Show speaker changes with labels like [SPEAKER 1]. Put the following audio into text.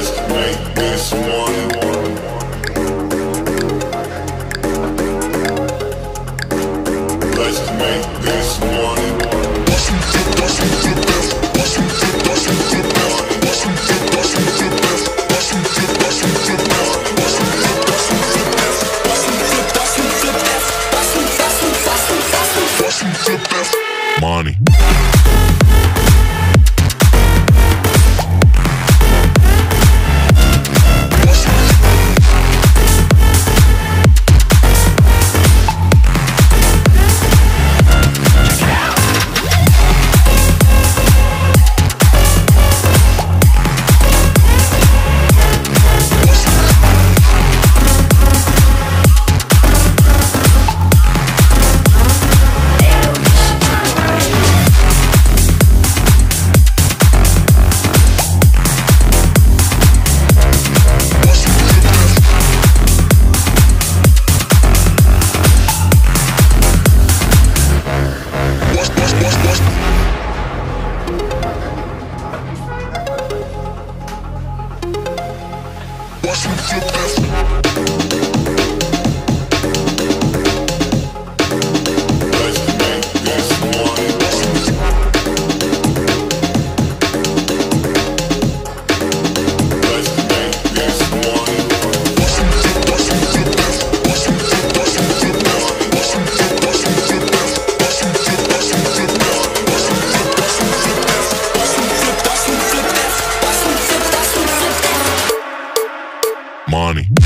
[SPEAKER 1] make this. Let's make this. Money. Watch me flip this.
[SPEAKER 2] money.